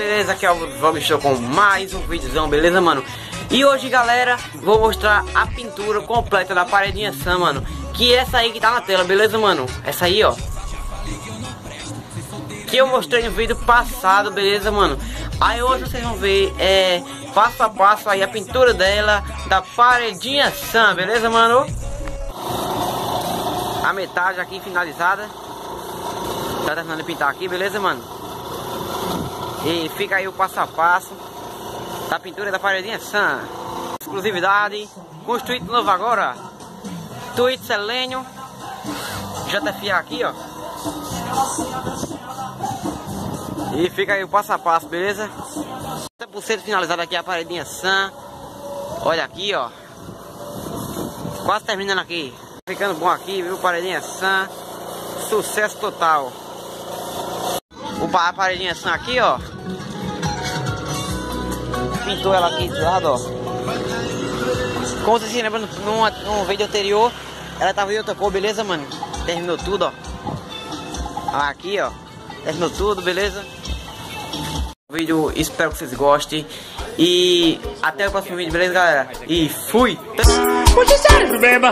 beleza? Aqui é o Vlog estou com mais um vídeozão, beleza, mano? E hoje, galera, vou mostrar a pintura completa da paredinha Sam, mano Que é essa aí que tá na tela, beleza, mano? Essa aí, ó Que eu mostrei no vídeo passado, beleza, mano? Aí hoje vocês vão ver, é, passo a passo aí a pintura dela Da paredinha Sam, beleza, mano? A metade aqui finalizada Tá terminando de pintar aqui, beleza, mano? E fica aí o passo a passo da pintura da paredinha Sam. Exclusividade, construído novo agora. Tweet Selênio. JFA aqui, ó. E fica aí o passo a passo, beleza? 100% finalizado aqui a paredinha Sam. Olha aqui, ó. Quase terminando aqui. Ficando bom aqui, viu? Paredinha Sam. Sucesso total. O a paredinha Sam aqui, ó pintou ela aqui do lado, ó. Como vocês se lembram, num, num vídeo anterior, ela tava em outra cor, beleza, mano? Terminou tudo, ó. Aqui, ó. Terminou tudo, beleza? Vídeo, espero que vocês gostem. E até o próximo vídeo, beleza, galera? E fui! Sério, beba!